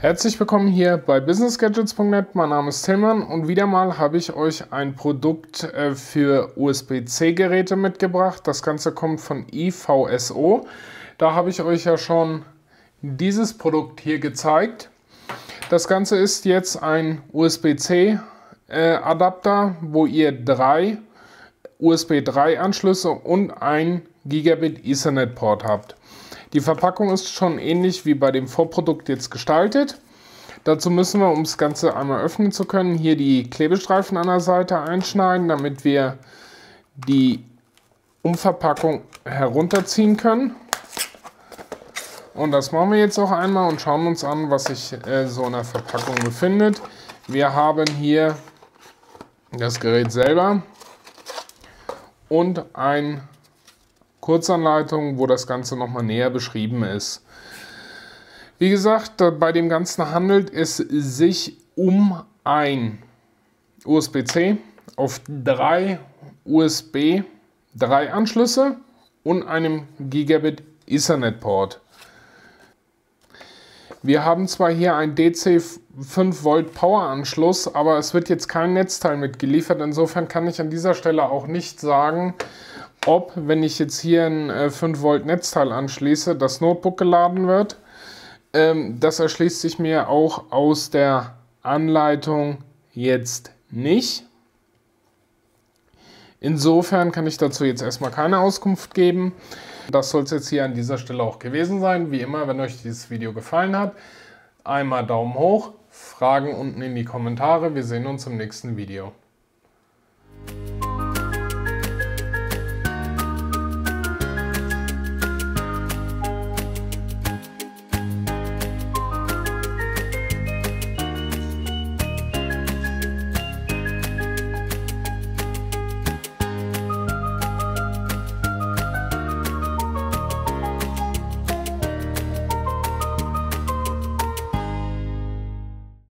Herzlich willkommen hier bei businessgadgets.net. Mein Name ist Tillmann und wieder mal habe ich euch ein Produkt äh, für USB-C-Geräte mitgebracht. Das Ganze kommt von IVSO. Da habe ich euch ja schon dieses Produkt hier gezeigt. Das Ganze ist jetzt ein USB-C-Adapter, wo ihr drei USB 3 Anschlüsse und ein Gigabit Ethernet Port habt. Die Verpackung ist schon ähnlich wie bei dem Vorprodukt jetzt gestaltet. Dazu müssen wir, um das Ganze einmal öffnen zu können, hier die Klebestreifen an der Seite einschneiden, damit wir die Umverpackung herunterziehen können. Und das machen wir jetzt auch einmal und schauen uns an, was sich äh, so in der Verpackung befindet. Wir haben hier das Gerät selber und ein Kurzanleitung, wo das Ganze nochmal näher beschrieben ist. Wie gesagt, bei dem Ganzen handelt es sich um ein USB-C auf drei USB 3 Anschlüsse und einem Gigabit Ethernet Port. Wir haben zwar hier einen DC 5 Volt Power Anschluss, aber es wird jetzt kein Netzteil mitgeliefert. Insofern kann ich an dieser Stelle auch nicht sagen, ob, wenn ich jetzt hier ein 5 äh, Volt Netzteil anschließe, das Notebook geladen wird. Ähm, das erschließt sich mir auch aus der Anleitung jetzt nicht. Insofern kann ich dazu jetzt erstmal keine Auskunft geben. Das soll es jetzt hier an dieser Stelle auch gewesen sein. Wie immer, wenn euch dieses Video gefallen hat, einmal Daumen hoch, Fragen unten in die Kommentare. Wir sehen uns im nächsten Video.